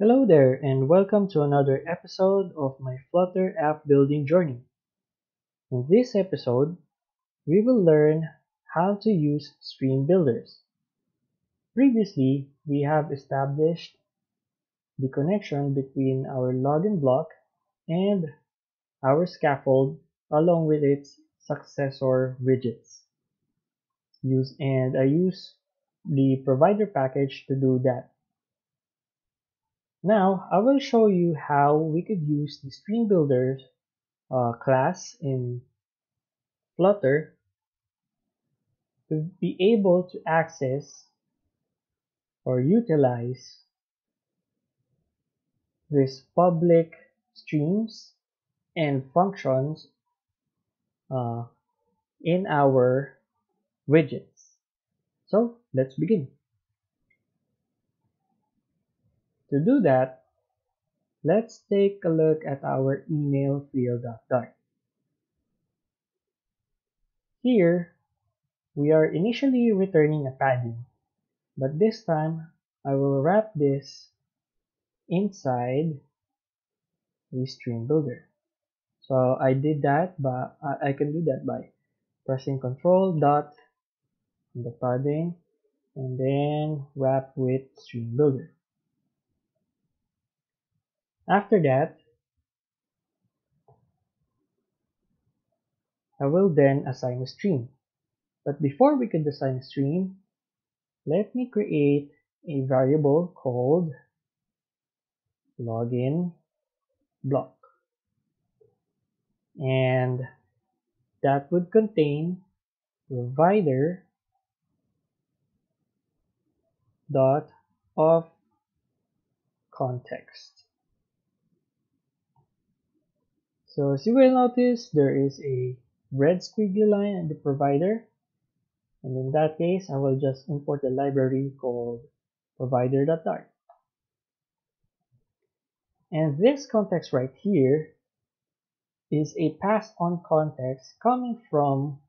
Hello there and welcome to another episode of my Flutter app building journey. In this episode, we will learn how to use stream builders. Previously, we have established the connection between our login BLoC and our scaffold along with its successor widgets. Use and I use the provider package to do that. Now, I will show you how we could use the Stream Builder uh, class in Flutter to be able to access or utilize these public streams and functions uh, in our widgets. So let's begin. To do that, let's take a look at our email field field.dart. Here, we are initially returning a padding, but this time I will wrap this inside the stream builder. So I did that, but I can do that by pressing Control dot the padding and then wrap with stream builder. After that, I will then assign a stream. But before we could assign a stream, let me create a variable called login BLoC. And that would contain provider dot of context. So as you will notice, there is a red squiggly line at the provider. And in that case, I will just import a library called provider.dart. And this context right here is a passed on context coming from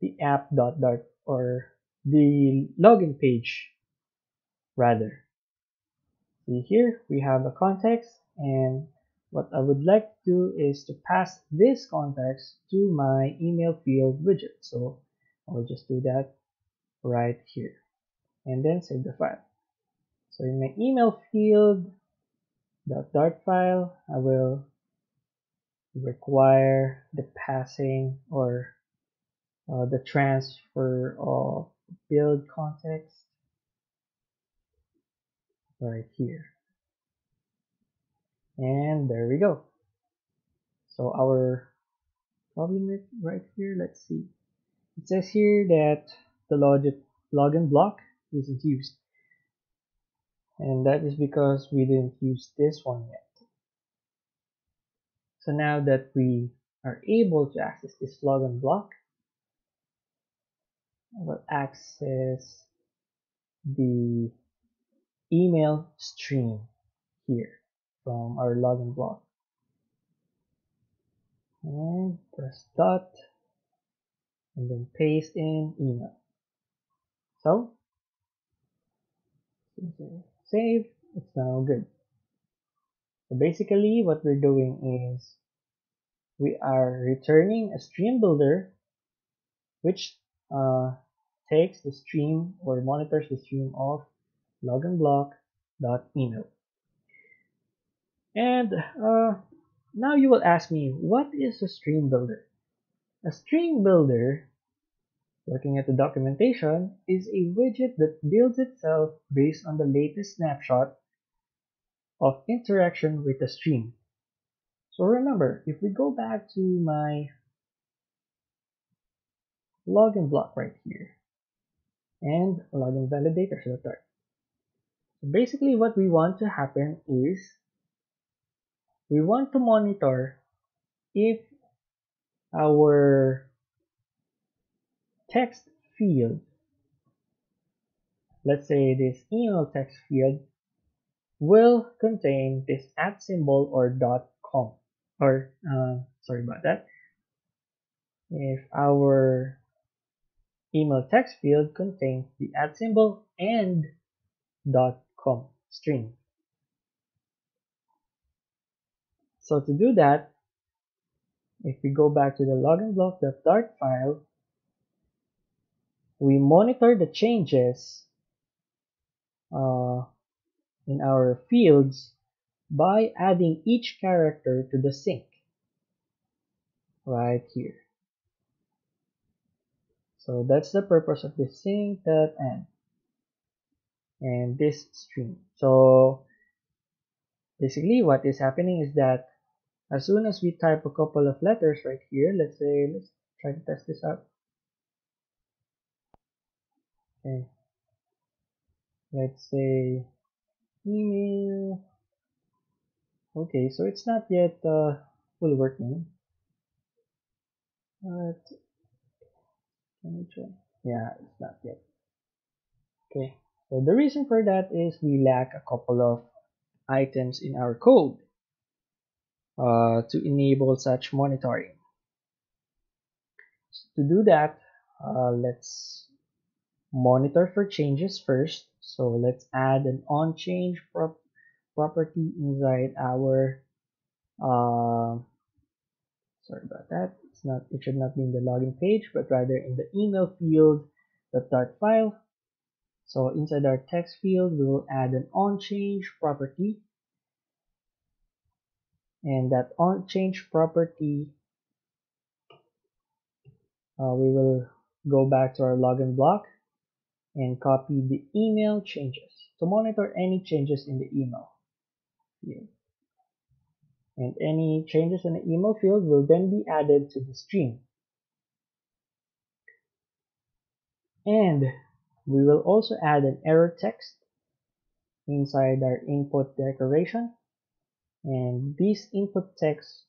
the app.dart or the login page rather. See here, we have a context and what I would like to do is to pass this context to my email field widget. So I'll just do that right here and then save the file. So in my email field dot dart file, I will require the passing or uh, the transfer of build context right here and there we go. So our problem right here. Let's see. It says here that the login login BLoC isn't used. And that is because we didn't use this one yet. So now that we are able to access this login BLoC I will access the email stream here from our login BLoC. And press dot and then paste in email. So save it's now good. So basically what we're doing is we are returning a stream builder which uh, takes the stream or monitors the stream of login BLoC dot email and uh, now you will ask me, what is a stream builder? A stream builder, looking at the documentation, is a widget that builds itself based on the latest snapshot of interaction with the stream. So remember, if we go back to my login BLoC right here and login validator filter. So basically what we want to happen is we want to monitor if our text field, let's say this email text field, will contain this at symbol or dot com. Or uh, sorry about that. If our email text field contains the at symbol and dot com string So to do that, if we go back to the login BLoC.dart file, we monitor the changes uh, in our fields by adding each character to the sink right here. So that's the purpose of the sink.add and this string. So basically what is happening is that as soon as we type a couple of letters right here, let's say, let's try to test this out. Okay. Let's say email. Okay, so it's not yet uh, full working. But let me try. Yeah, it's not yet. Okay, so the reason for that is we lack a couple of items in our code uh, to enable such monitoring. So to do that, uh, let's monitor for changes first. So let's add an on change prop property inside our uh, sorry about that it's not it should not be in the login page but rather in the email field the dart file so inside our text field we will add an on change property and that on change property uh, we will go back to our login BLoC and copy the email changes to monitor any changes in the email field. And any changes in the email field will then be added to the stream. And we will also add an error text inside our input decoration. And this input text,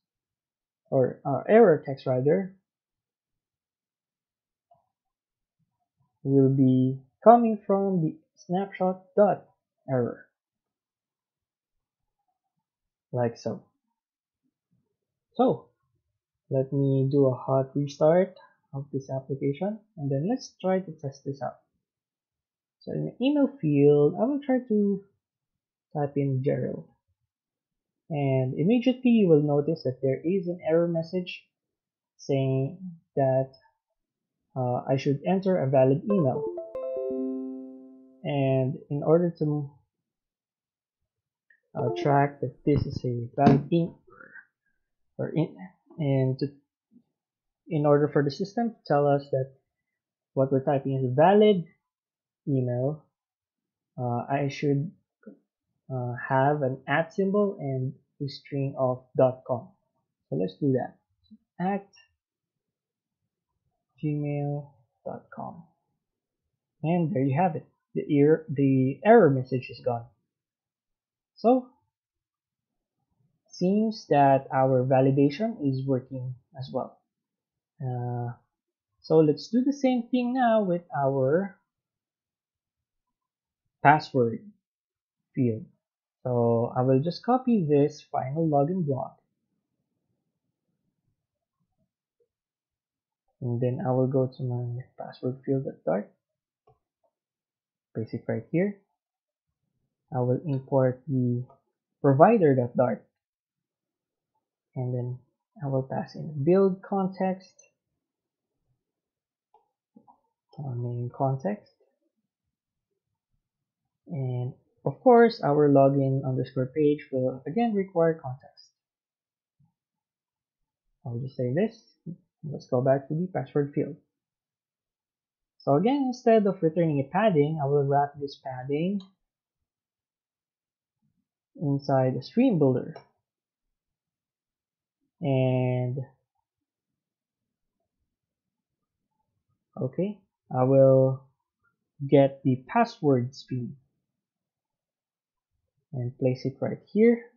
or uh, error text rather, will be coming from the snapshot dot error. Like so. So let me do a hot restart of this application and then let's try to test this out. So in the email field I will try to type in Gerald and immediately you will notice that there is an error message saying that uh, I should enter a valid email. And in order to uh, track that this is a valid email or in and to, in order for the system to tell us that what we're typing is a valid email uh, I should uh, have an at symbol and a string of dot .com. So let's do that. At gmail.com and there you have it. The error the error message is gone. So seems that our validation is working as well. Uh, so let's do the same thing now with our password field so I will just copy this final login BLoC. And then I will go to my password field at paste it right here. I will import the provider.dart and then I will pass in build context. Name context. And of course our login underscore page will again require context. I'll just say this. Let's go back to the password field. So again instead of returning a padding I will wrap this padding inside a stream builder. And okay I will get the password stream and place it right here.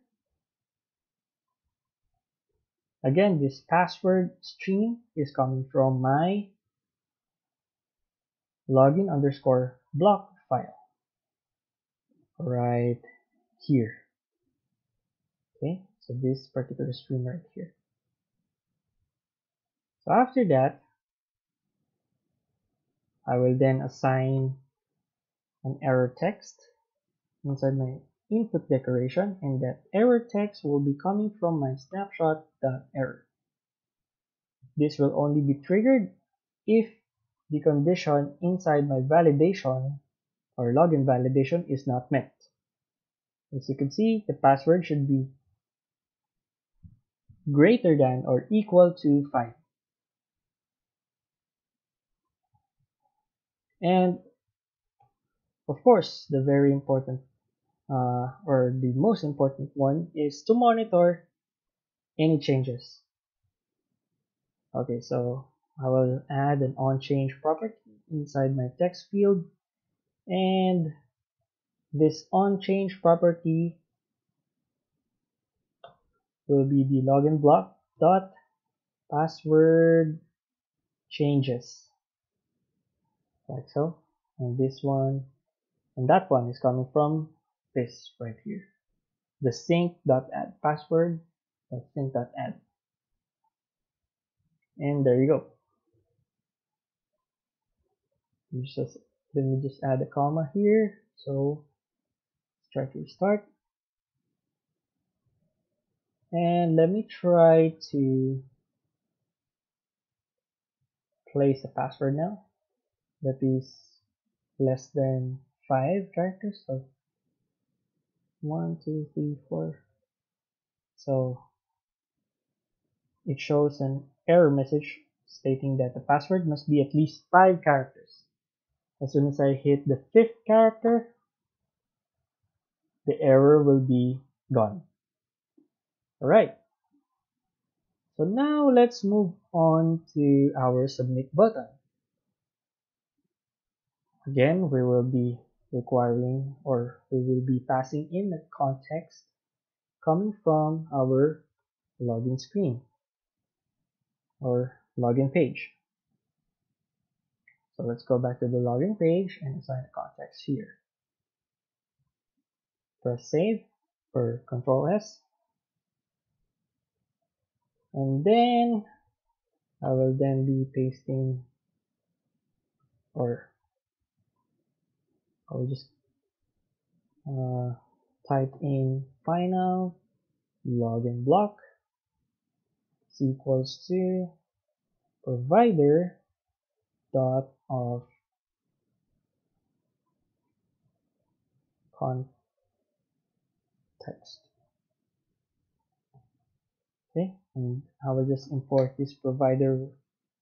Again this password stream is coming from my login underscore BLoC file. Right here. Okay so this particular stream right here. So after that I will then assign an error text inside my input decoration and that error text will be coming from my snapshot.error. This will only be triggered if the condition inside my validation or login validation is not met. As you can see, the password should be greater than or equal to 5. And of course, the very important uh, or the most important one is to monitor any changes. Okay, so I will add an onChange property inside my text field. And this onChange property will be the login BLoC dot password changes. Like so. And this one and that one is coming from this right here. The sink dot add password dot sink dot add and there you go. Just let me just add a comma here. So let's try to restart. And let me try to place a password now. That is less than five characters so one two three four so it shows an error message stating that the password must be at least five characters as soon as I hit the fifth character, the error will be gone. Alright. So now let's move on to our submit button. Again, we will be requiring or we will be passing in the context coming from our login screen or login page. So let's go back to the login page and assign a context here. Press save or control S. And then I will then be pasting or I will just uh, type in final login BLoC is equals to provider dot of context. Okay, and I will just import this provider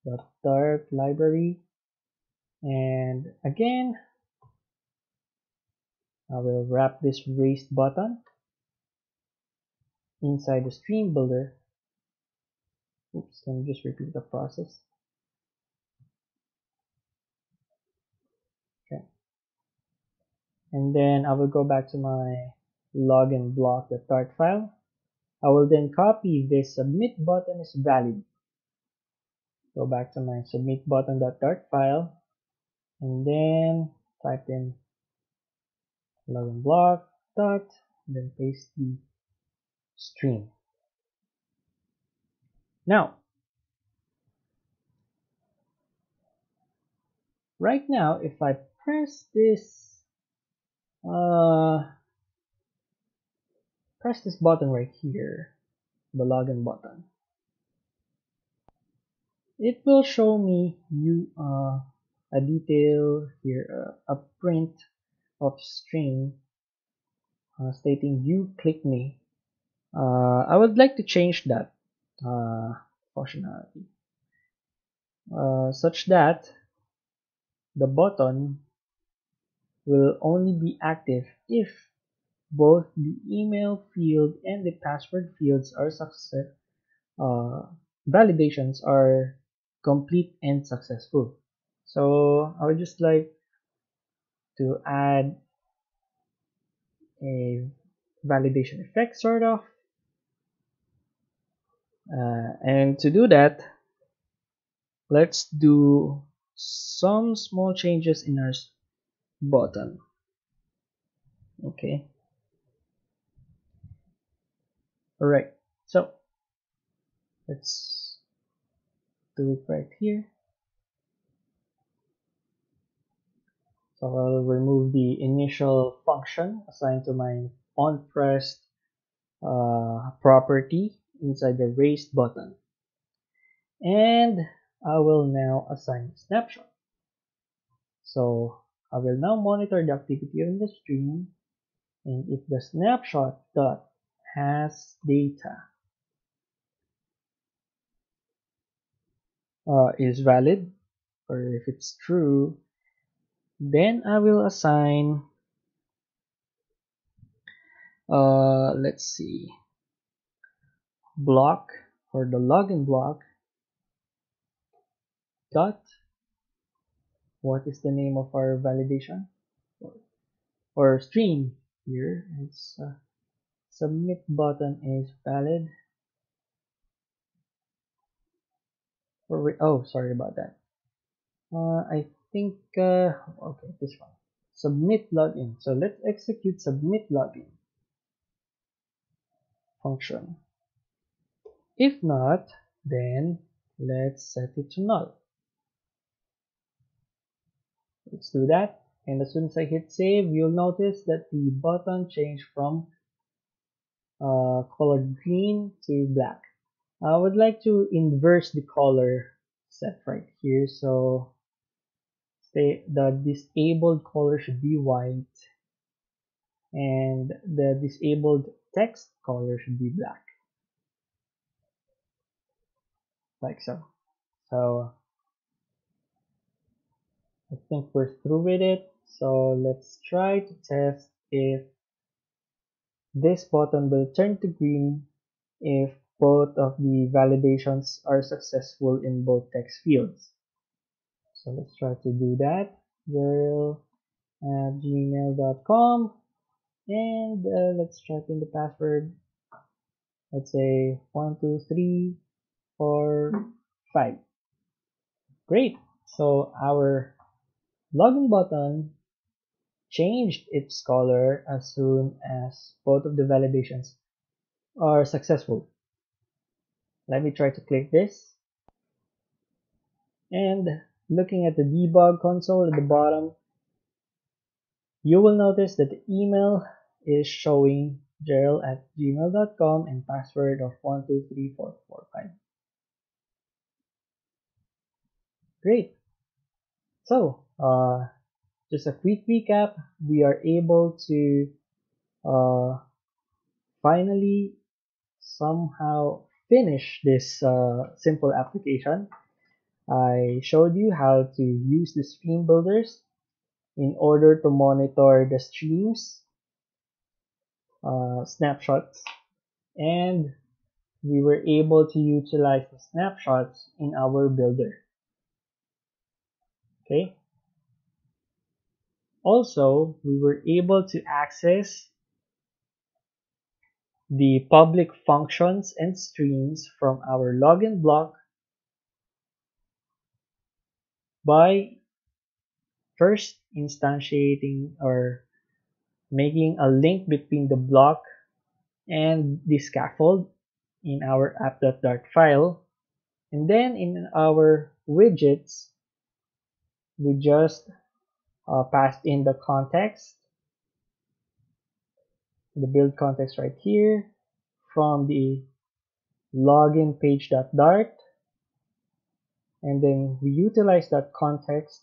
dot dart library and again I will wrap this raised button inside the stream builder oops let me just repeat the process okay and then I will go back to my login BLoC.dart file. I will then copy this submit button is valid. Go back to my submit button.dart file and then type in login BLoC dot then paste the string. Now, right now if I press this uh, press this button right here, the login button. It will show me you uh, a detail here, uh, a print of string uh, stating you click me. Uh, I would like to change that uh, functionality uh, such that the button will only be active if both the email field and the password fields are success uh, validations are complete and successful so I would just like to add a validation effect sort of. Uh, and to do that let's do some small changes in our button. Okay. All right so let's do it right here so I'll remove the initial function assigned to my onPressed uh, property inside the raised button. And I will now assign snapshot. So I will now monitor the activity on the stream and if the snapshot dot has data uh, is valid or if it's true then I will assign uh, let's see BLoC or the login BLoC dot what is the name of our validation? Or, stream. Here it's uh, submit button is valid. Oh sorry about that. Uh, I think uh, okay this one. Submit login. So let's execute submit login function. If not then let's set it to null. Let's do that. And as soon as I hit save you'll notice that the button changed from uh, colored green to black. I would like to inverse the color set right here. So say the disabled color should be white and the disabled text color should be black. Like so. So I think we're through with it. So let's try to test if this button will turn to green if both of the validations are successful in both text fields so let's try to do that. Jeril at gmail.com and uh, let's type in the password. Let's say one two three four five. Great. So our login button changed its color as soon as both of the validations are successful. Let me try to click this. And looking at the debug console at the bottom you will notice that the email is showing jeril at gmail.com and password of 123445 great. So uh, just a quick recap. We are able to uh, finally somehow finish this uh, simple application I showed you how to use the stream builders in order to monitor the streams uh, snapshots and we were able to utilize the snapshots in our builder. Okay? Also we were able to access the public functions and streams from our login BLoC by first instantiating or making a link between the BLoC and the scaffold in our app.dart file. And then in our widgets we just uh, passed in the context the build context right here from the login page.dart and then we utilize that context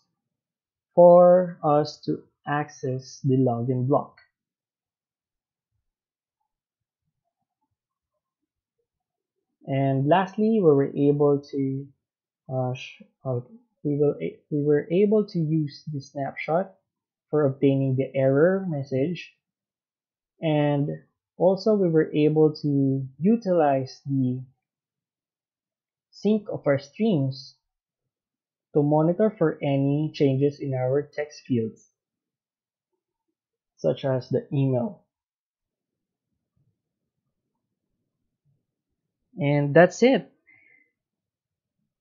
for us to access the login BLoC. And lastly, we were able to uh, uh, we will we were able to use the snapshot for obtaining the error message, and also we were able to utilize the sink of our streams to monitor for any changes in our text fields, such as the email. And that's it.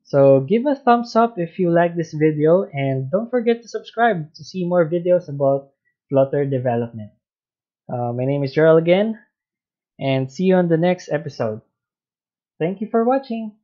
So give a thumbs up if you like this video and don't forget to subscribe to see more videos about Flutter development. Uh, my name is Jeryl again and see you on the next episode. Thank you for watching.